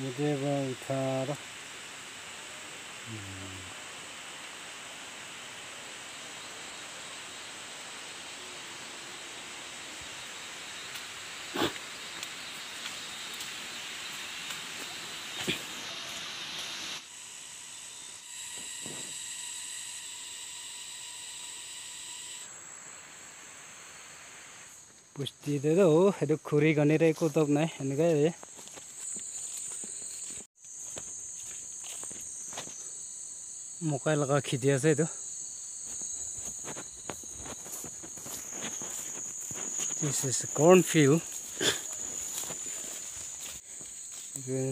मुझे उठार। पुष्टि दे दो। खुरी गनी रे को तो नहीं इनका मकई लगा खेती आज तो दिस इज़ कॉर्नफील्ड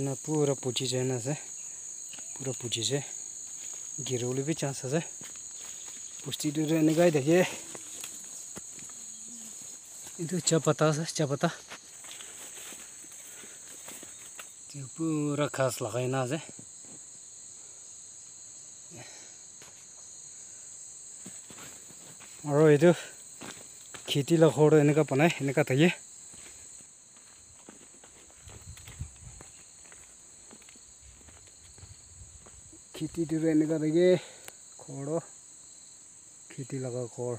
ना पूरा पुची से ना से पूरा पुची से गिरवल भी चांस आज पुष्टी तो गई देखिए चपता से चपता पूरा खास लगाई ना से আৰু এইটো খেতি লগৰ এনেকুৱা বনাই এনেকুৱা থাকে খেতিটো এনেকুৱা থাকে ঘৰ খেতি লগা ঘৰ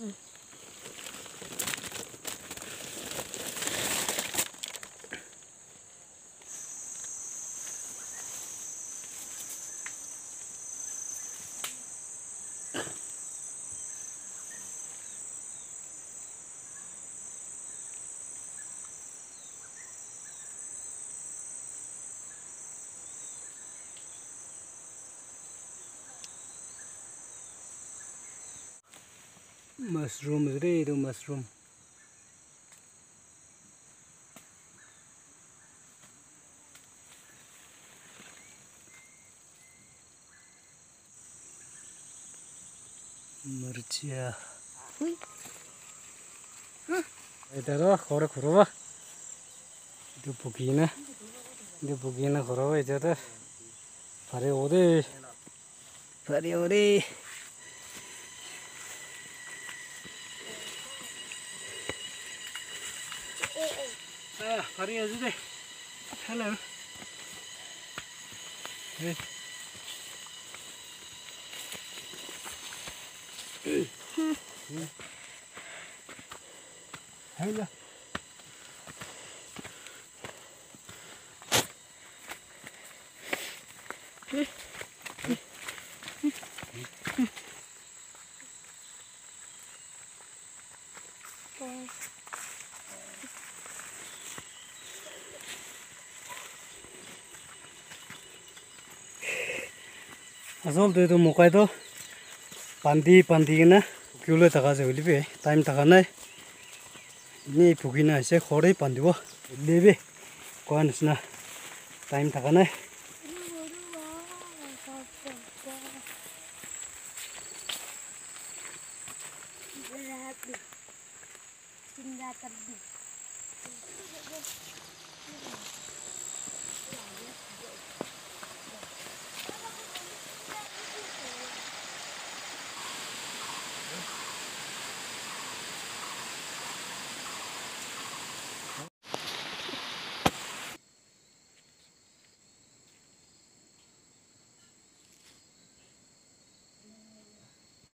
Mm. mushrooms रे ಇದು mushroom मर्चिया इधर खोरे खुरवा ಇದು ಪುಗಿನ ಇದು ಪುಗಿನ ಹೊರವ ಇದ್ದದ ಫರೆ ಓದೆ ಫರೆ ಓದೆ 아sol도 모카이도 반디 반디나 귤 asom te tu mukai to pandi pandi na kyule taka je huli be time taka na ni phuki na se khore pandi wa lebe kwan sna time taka na Tinggal terbit.